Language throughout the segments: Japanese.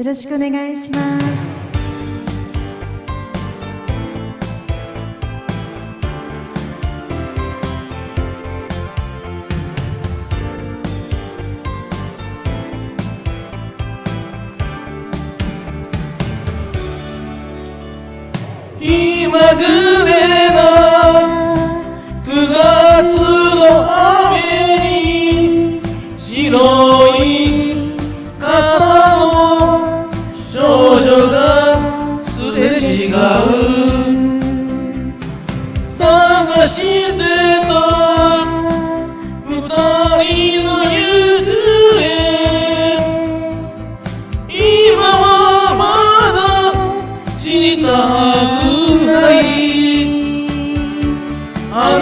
よろしくお願いします。今ぐ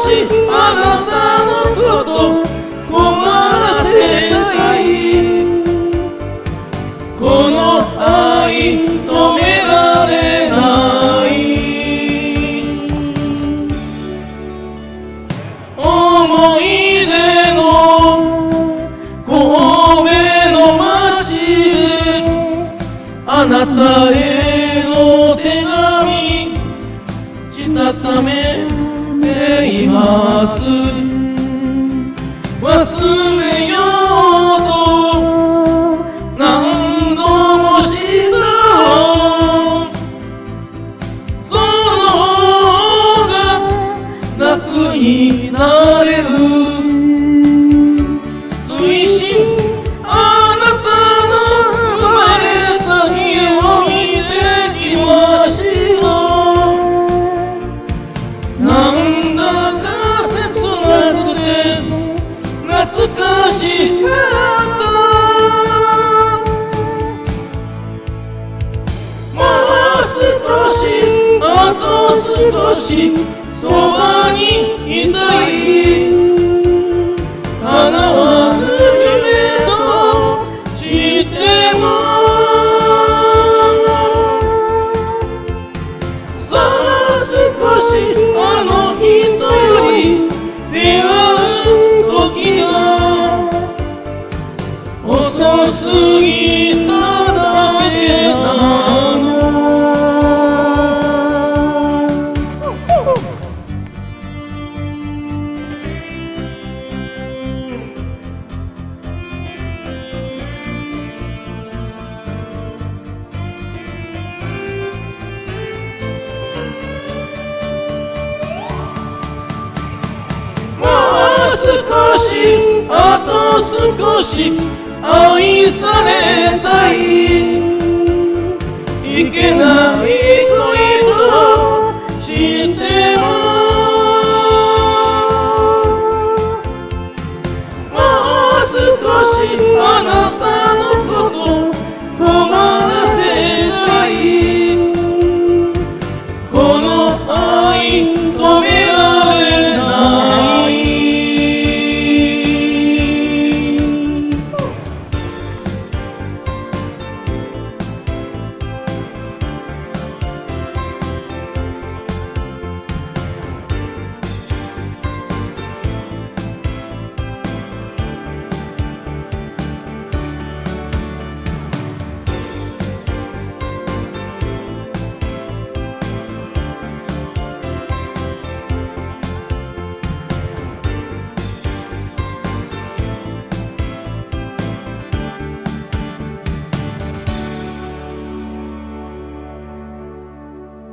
しあなたのこと困らせたい。この愛止められない。思い。出の神戸の街であなたへ美しかったもう少しあと少しそばにいたい。あと少し愛されたい。いけない。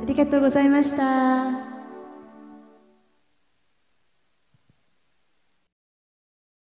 ありがとうございました。